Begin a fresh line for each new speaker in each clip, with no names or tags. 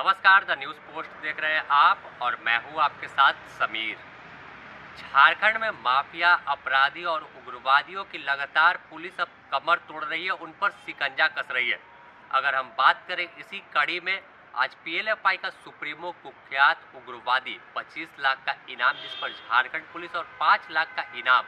नमस्कार, the news post देख रहे हैं आप और मैं हूँ आपके साथ समीर। झारखंड में माफिया, अपराधी और उग्रवादियों की लगातार पुलिस अब कमर तोड़ रही है, उन पर सिकंजा कस रही है। अगर हम बात करें इसी कड़ी में, आज पीएलएफआई का सुप्रीमो कुख्यात उग्रवादी 25 लाख का इनाम, जिस पर झारखंड पुलिस और 5 लाख का इनाम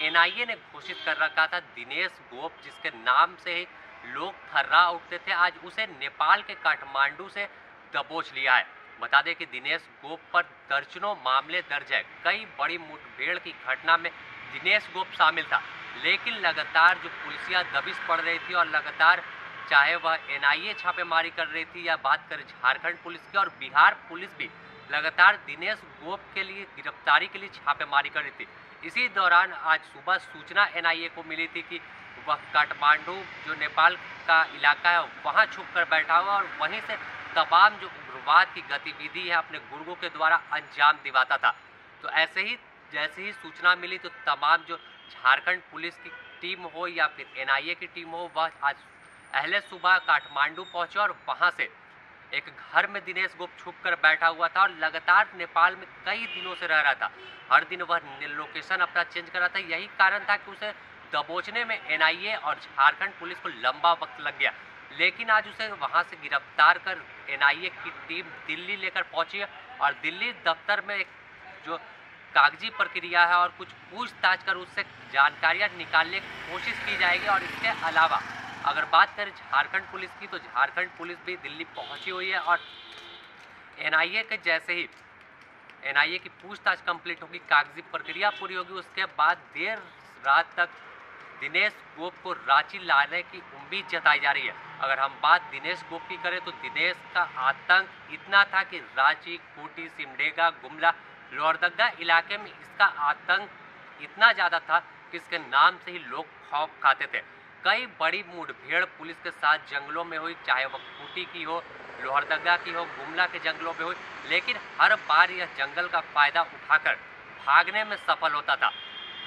एनआईए ने घोषित कर रखा था, दिनेश गोप, जिसके नाम से ही लोग थर्रा उठते थे, आज उसे नेपाल के काठमांडू से दबोच लिया है। बता दें कि दिनेश गोप पर दर्जनों मामले दर्ज है। कई बड़ी मुठभेड़ की घटना में दिनेश गोप शामिल था। लेकिन लगातार जो पुलिसिया दबिश पड़ रही थी और लगातार चाहे वह एनआईए छापेमारी कर रही थी या बात करें झारखंड पुलिस की और बिहार पुलिस भी, लगातार दिनेश गोप के लिए गिरफ्तारी के लिए छापेमारी कर रही थी। इसी दौरान आज सुबह सूचना एनआईए को मिली थी कि वह काठमांडू, जो नेपाल का इलाका है, वहाँ छुप कर बैठा हुआ और वहीं से तमाम जो उग्रवाद की गतिविधि है, अपने गुर्गों के द्वारा अंजाम दिवाता था। तो ऐसे ही, जैसे ही सूचना मिली तो तमाम जो झारखंड पुलिस की टीम हो या फिर एनआईए की टीम हो, वह आज अहले सुबह काठमांडू पहुँचे और वहाँ से एक घर में दिनेश गुप्त छुप कर बैठा हुआ था और लगातार नेपाल में कई दिनों से रह रहा था। हर दिन वह लोकेशन अपना चेंज कर रहा था। यही कारण था कि उसे दबोचने में एनआईए और झारखंड पुलिस को लंबा वक्त लग गया। लेकिन आज उसे वहाँ से गिरफ़्तार कर एनआईए की टीम दिल्ली लेकर पहुँची और दिल्ली दफ्तर में एक जो कागज़ी प्रक्रिया है और कुछ पूछताछ कर उससे जानकारियाँ निकालने की कोशिश की जाएगी। और इसके अलावा अगर बात करें झारखंड पुलिस की तो झारखंड पुलिस भी दिल्ली पहुँची हुई है और एनआईए के जैसे ही एनआईए की पूछताछ कंप्लीट होगी, कागज़ी प्रक्रिया पूरी होगी, उसके बाद देर रात तक दिनेश गोप को रांची लाने की उम्मीद जताई जा रही है। अगर हम बात दिनेश गोप की करें तो दिनेश का आतंक इतना था कि रांची कोटी सिमडेगा, गुमला, लोहरदगा इलाके में इसका आतंक इतना ज़्यादा था कि इसके नाम से ही लोग खौफ खाते थे। कई बड़ी मुठभेड़ पुलिस के साथ जंगलों में हुई, चाहे वह खूटी की हो, लोहरदगा की हो, गुमला के जंगलों में हुई, लेकिन हर बार यह जंगल का फ़ायदा उठाकर भागने में सफल होता था।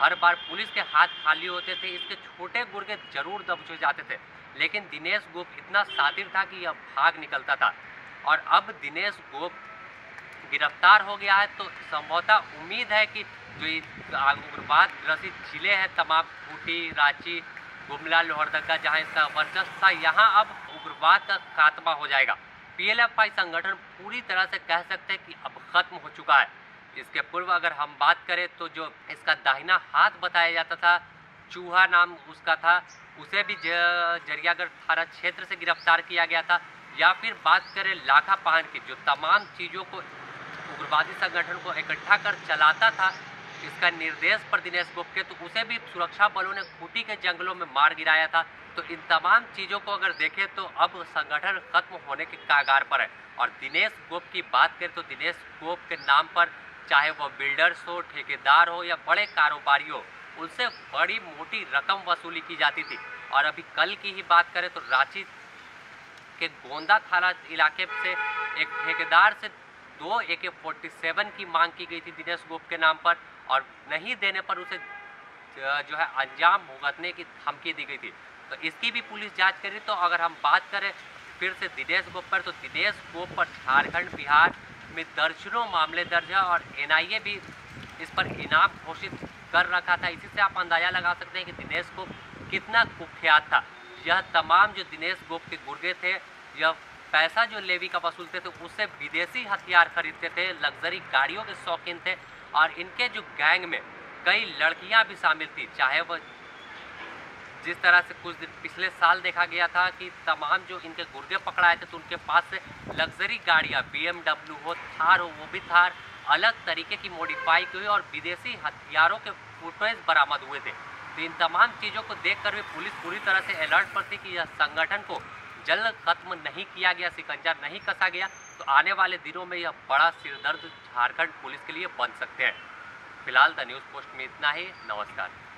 हर बार पुलिस के हाथ खाली होते थे, इसके छोटे गुर्गे ज़रूर दबचे जाते थे। लेकिन दिनेश गोप इतना शातिर था कि यह भाग निकलता था। और अब दिनेश गोप गिरफ़्तार हो गया है तो संभवतः उम्मीद है कि जो उग्रवाद ग्रसित ज़िले हैं, तमाम खूटी, रांची, गुमला, लोहरदगा, जहाँ इसका वर्चस्व था, यहाँ अब उग्रवाद का खात्मा हो जाएगा। पीएलएफआई संगठन पूरी तरह से कह सकते हैं कि अब खत्म हो चुका है। इसके पूर्व अगर हम बात करें तो जो इसका दाहिना हाथ बताया जाता था, चूहा नाम उसका था, उसे भी जरियागढ़ थाना क्षेत्र से गिरफ़्तार किया गया था। या फिर बात करें लाखा पहन की, जो तमाम चीज़ों को, उग्रवादी संगठन को इकट्ठा कर चलाता था, इसका निर्देश पर दिनेश गुप्त के तो उसे भी सुरक्षा बलों ने खूटी के जंगलों में मार गिराया था। तो इन तमाम चीज़ों को अगर देखें तो अब संगठन खत्म होने के कागार पर है। और दिनेश गोप की बात करें तो दिनेश गोप के नाम पर चाहे वह बिल्डर्स हो, ठेकेदार हो या बड़े कारोबारी हो, उनसे बड़ी मोटी रकम वसूली की जाती थी। और अभी कल की ही बात करें तो रांची के गोंदा थाना इलाके से एक ठेकेदार से दो ए के फोर्टी सेवन की मांग की गई थी दिनेश गोप के नाम पर और नहीं देने पर उसे जो है अंजाम भुगतने की धमकी दी गई थी। तो इसकी भी पुलिस जाँच करी तो अगर हम बात करें फिर से दिनेश गोप पर तो दिनेश गोप पर झारखंड बिहार में दर्जनों मामले दर्ज है और एनआईए भी इस पर इनाम घोषित कर रखा था। इसी से आप अंदाज़ा लगा सकते हैं कि दिनेश गोप कितना कुख्यात था। यह तमाम जो दिनेश गोप के गुर्गे थे, यह पैसा जो लेवी का वसूलते थे, उससे विदेशी हथियार खरीदते थे, लग्जरी गाड़ियों के शौकीन थे और इनके जो गैंग में कई लड़कियाँ भी शामिल थी, चाहे वह जिस तरह से कुछ दिन पिछले साल देखा गया था कि तमाम जो इनके गुर्दे पकड़ाए थे तो उनके पास से लग्जरी गाड़ियाँ बीएमडब्ल्यू हो, थार हो, वो भी थार, अलग तरीके की मॉडिफाई की हुई और विदेशी हथियारों के फुटेज बरामद हुए थे। तो इन तमाम चीज़ों को देखकर भी पुलिस पूरी तरह से अलर्ट पर थी कि यह संगठन को जल्द खत्म नहीं किया गया सिकंजा नहीं कसा गया। तो आने वाले दिनों में यह बड़ा सिरदर्द झारखंड पुलिस के लिए बन सकते हैं। फ़िलहाल द न्यूज़ पोस्ट में इतना ही। नमस्कार।